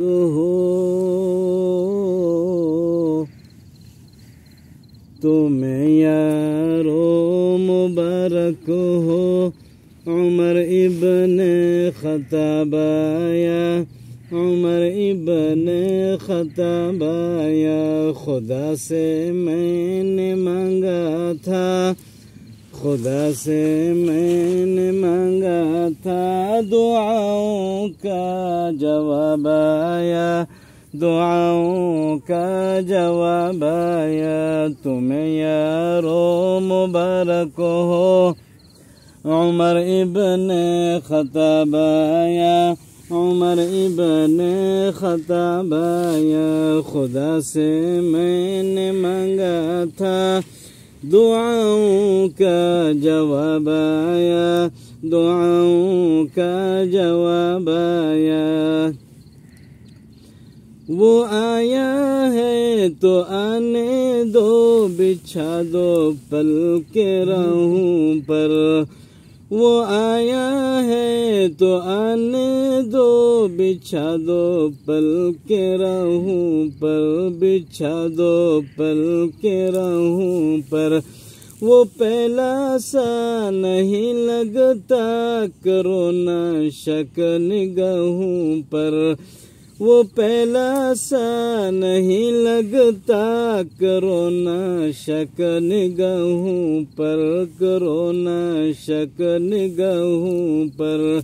ہو تمہیں یارو مبارک ہو۔ عمر ابن خطاب آیا۔ عمر ابن خطاب آیا۔ خدا سے میں نے مانگا تھا۔ خدا سے میں نے مانگا تھا دعاؤں کا جواب آیا دعاؤں کا جواب آیا تمہیں یارو مبارک ہو عمر ابن خطاب آیا عمر ابن خطاب آیا خدا سے میں نے مانگا تھا دعاؤں کا جواب آیا، دعاؤں کا جواب آیا۔ وہ آیا ہے تو آنے دو، بچھا دو پل کے رہوں پر۔ وہ آیا ہے تو آنے دو، بچھا دو، پل کے رہوں پر، بچھا دو، پل کے رہوں پر۔ وہ پہلا سا نہیں لگتا کرو نہ شک نگہوں پر۔ وہ پہلا سا نہیں لگتا کرو نہ شک نگہوں پر کرو نہ شک نگہوں پر۔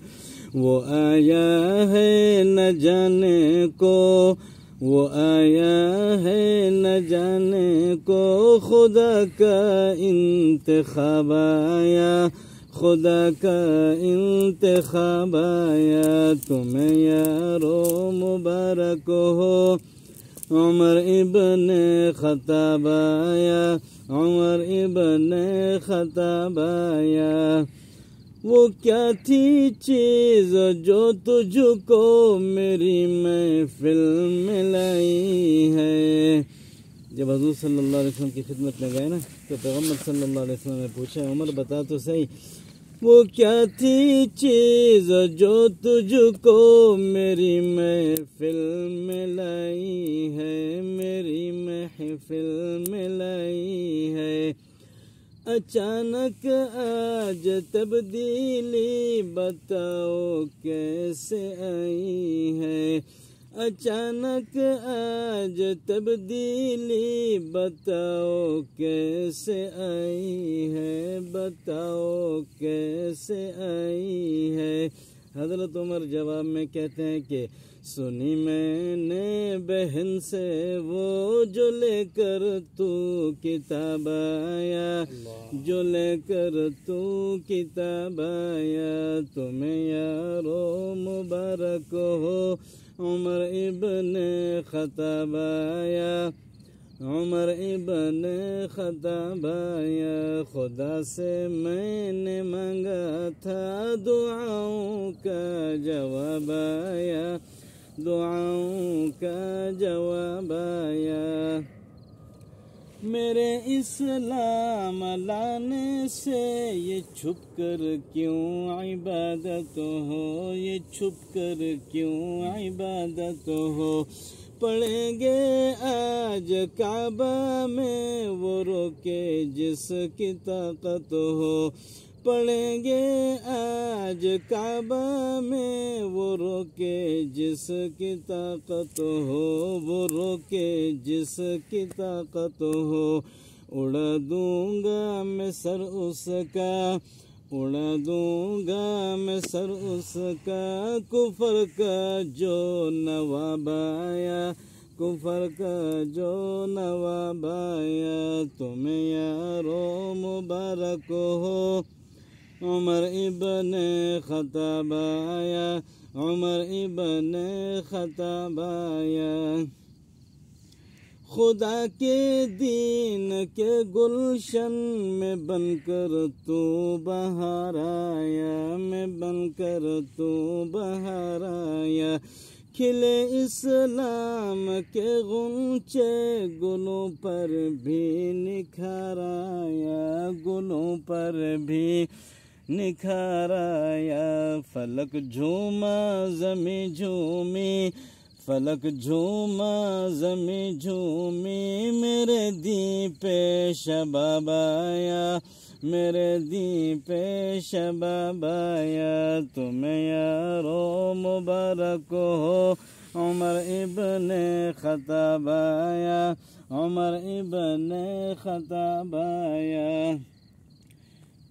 وہ آیا ہے نہ جانے کو، وہ آیا ہے نہ جانے کو۔ خدا کا انتخاب آیا۔ خدا کا انتخاب آیا تمہیں یارو مبارک ہو۔ عمر ابن خطاب آیا۔ عمر ابن خطاب آیا۔ وہ کیا تھی چیز جو تجھ کو میری محفل میں لائی ہے؟ جب حضور صلی اللہ علیہ وسلم کی خدمت میں گئے نا، تو پیغمبر صلی اللہ علیہ وسلم نے پوچھا، عمر بتا تو صحیح وہ کیا تھی چیز جو تجھ کو میری محفل میں لائی ہے، میری محفل میں لائی ہے۔ اچانک آج تبدیلی بتاؤ کیسے آئی ہے؟ اچانک آج تبدیلی بتاؤ کیسے آئی ہے، بتاؤ کیسے آئی ہے؟ حضرت عمر جواب میں کہتے ہیں کہ سنی میں نے بہن سے وہ جو لے کر تو کتاب آیا جو لے کر تو کتاب آیا۔ تمہیں یارو مبارک ہو عمر ابن خطاب آیا۔ عمر ابن خطاب آیا۔ خدا سے میں نے مانگا تھا دعاؤں کا جواب آیا۔ دعاؤں کا جواب آیا۔ میرے اسلام لانے سے یہ چھپ کر کیوں عبادت ہو؟ یہ چھپ کر کیوں عبادت ہو؟ پڑھیں گے آج کعبہ میں وہ روکے جس کی طاقت ہو۔ پڑھیں گے آج کعبہ میں، وہ روکے جس کی طاقت ہو، وہ روکے جس کی طاقت ہو۔ اڑا دوں گا میں سر اس کا، اڑا دوں گا میں سر اس کا۔ کفر کا جو نواب آیا، کفر کا جو نواب آیا، تمہیں یارو مبارک ہو۔ عمر ابن خطاب آیا، عمر ابن خطاب آیا۔ خدا کے دین کے گلشن میں بن کر تو بہار آیا، میں بن کر تو بہار آیا۔ کھلے اسلام کے غنچے گلوں پر بھی نکھار آیا، گلوں پر بھی نکھار آیا فلک جھوما زمیں جھومی، فلک جھوما زمیں جھومی، میرے دی پہ شباب آیا، میرے دی پہ شباب آیا، تمہیں یارو مبارک ہو، عمر ابن خطاب آیا، عمر ابن خطاب آیا۔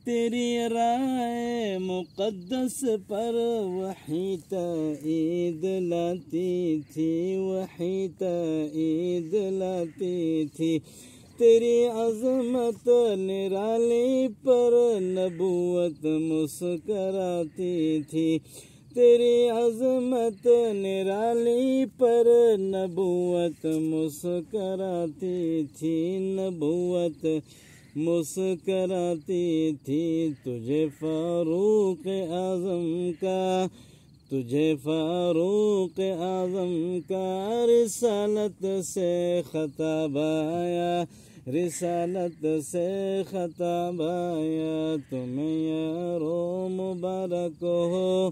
تیری رائے مقدس پر وحی تعید لاتی تھی، وحی تعید لاتی تھی۔ تیری عظمت نرالی پر نبوت مسکراتی تھی۔ تیری عظمت نرالی پر نبوت مسکراتی تھی۔ نبوت مسکراتی تھی تجھے فاروق اعظم کا، تجھے فاروق اعظم کا رسالت سے خطاب آیا، رسالت سے خطاب آیا، تمہیں یارو مبارک ہو۔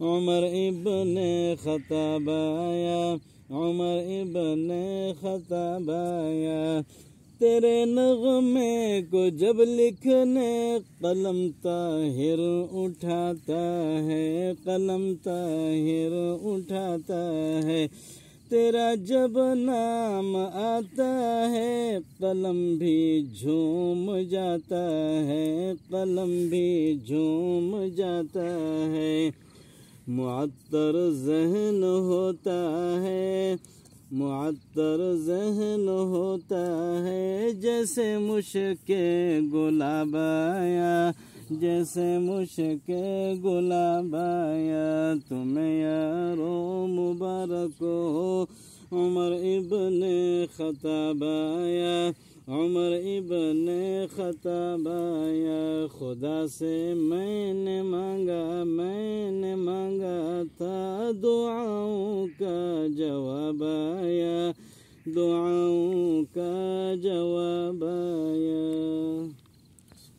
عمر ابن خطاب آیا، عمر ابن خطاب آیا۔ تیرے نغمے کو جب لکھنے قلم طاہر اٹھاتا ہے، قلم طاہر اٹھاتا ہے۔ تیرا جب نام آتا ہے، قلم بھی جھوم جاتا ہے، قلم بھی جھوم جاتا ہے۔ معطر ذہن ہوتا ہے معطر ذہن ہوتا ہے، جیسے مشک گلاب آیا جیسے مشک گلاب آیا تمہیں یارو مبارک ہو، عمر ابن خطاب آیا عمر ابن خطاب، یا خدا سے میں نے مانگا، میں نے مانگا تھا دعاؤں کا جواب آیا دعاؤں کا جواب آیا